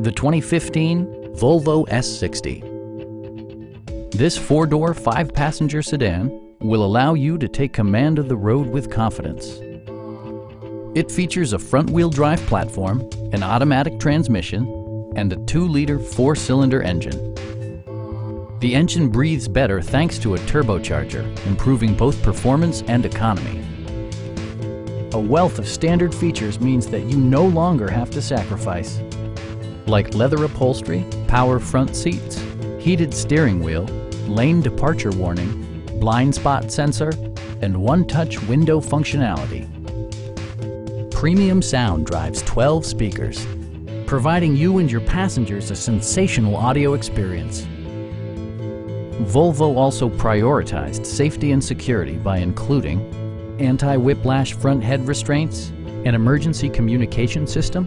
the 2015 Volvo S60. This four-door, five-passenger sedan will allow you to take command of the road with confidence. It features a front-wheel drive platform, an automatic transmission, and a 2-liter four-cylinder engine. The engine breathes better thanks to a turbocharger, improving both performance and economy. A wealth of standard features means that you no longer have to sacrifice, like leather upholstery, power front seats, heated steering wheel, lane departure warning, blind spot sensor, and one-touch window functionality. Premium sound drives 12 speakers, providing you and your passengers a sensational audio experience. Volvo also prioritized safety and security by including anti-whiplash front head restraints, an emergency communication system,